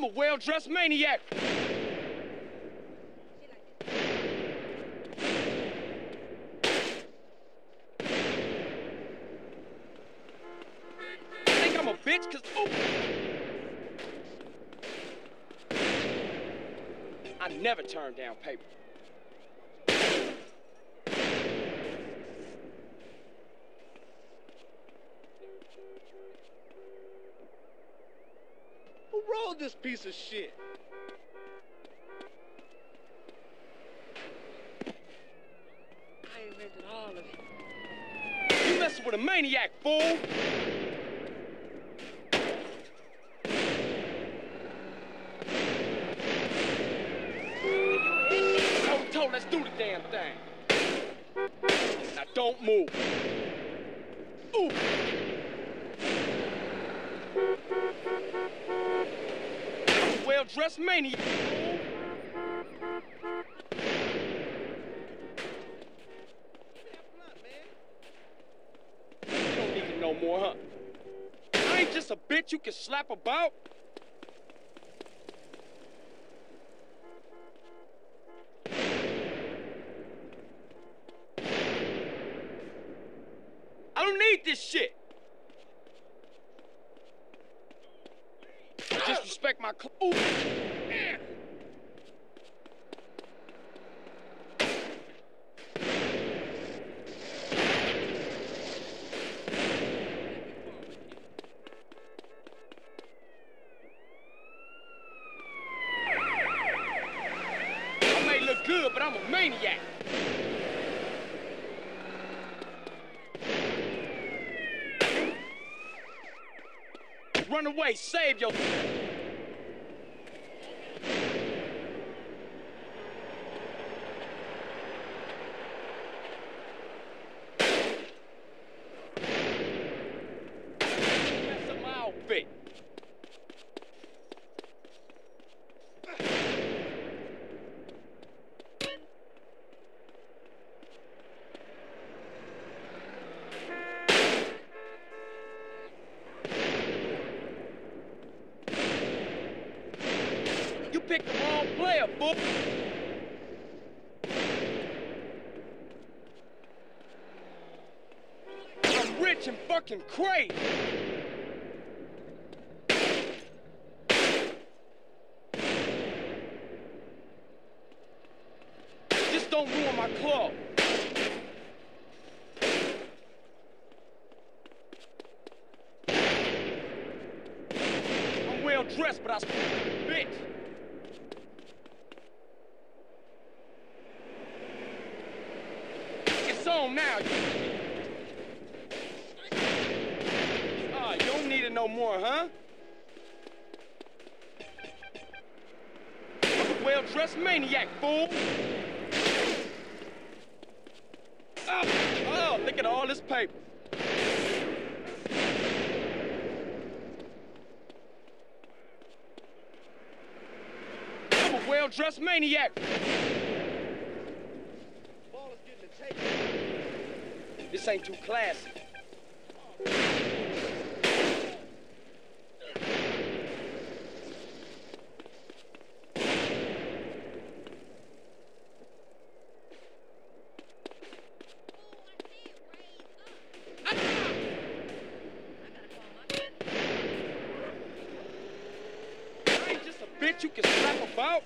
I'm a well-dressed maniac. Think I'm a bitch cause ooh. I never turn down paper. This piece of shit? I invented all of it. You messing with a maniac, fool! Let's do the damn thing. Now don't move. Ooh. Well-dressed maniac. Don't need it no more, huh? I ain't just a bitch you can slap about. I don't need this shit. My cl- Ooh. Yeah. I may look good, but I'm a maniac. Run away, save your. Mess up my outfit. You picked the wrong player. I'm rich and fucking crazy. Just don't ruin my club. I'm well dressed, but I still a bitch. It's on now. Ah, you don't need it no more, huh? Well-dressed maniac, fool. Ah, oh, look at all this paper. I'm a well-dressed maniac. This ain't too classy. You can slap about.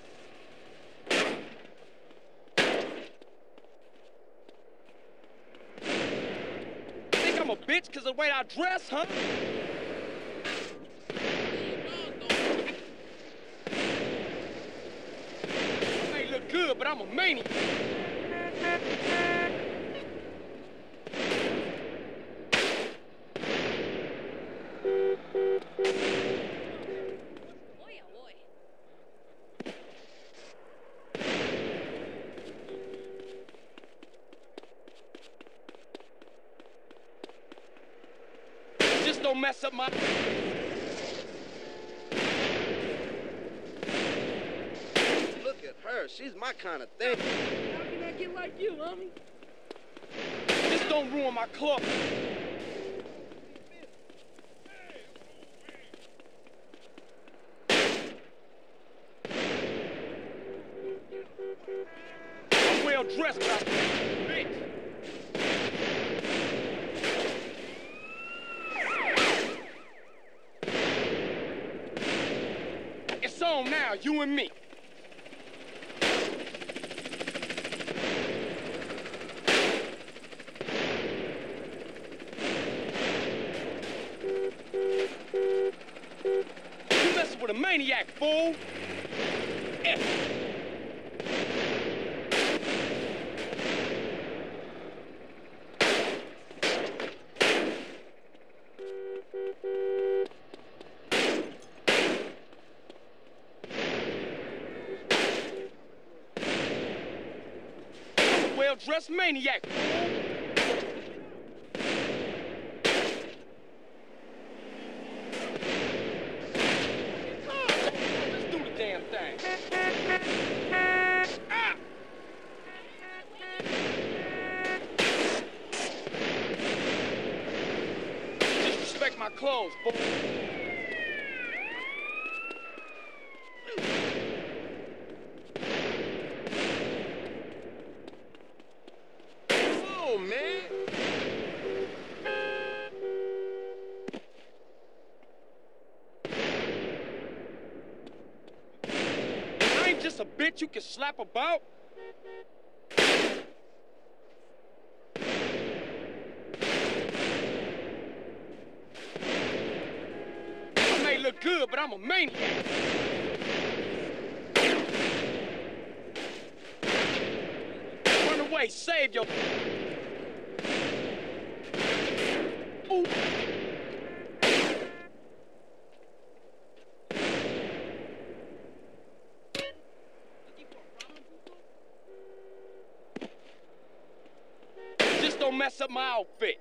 I'm a bitch because of the way I dress, huh? I may look good, but I'm a maniac. don't mess up my... Look at her. She's my kind of thing. How can I get like you, homie? This don't ruin my club. I'm well dressed, on now, you and me. You messing with a maniac, fool. Eh. well-dressed maniac, fool. Let's do the damn thing. Ah! Disrespect my clothes, fool. Oh, man. Just a bitch you can slap about. I may look good, but I'm a maniac. Run away, save your. Don't mess up my outfit.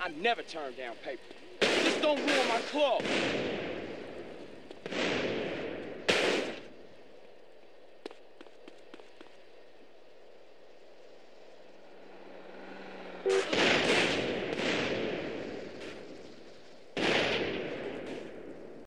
I never turn down paper. Just don't ruin my clothes.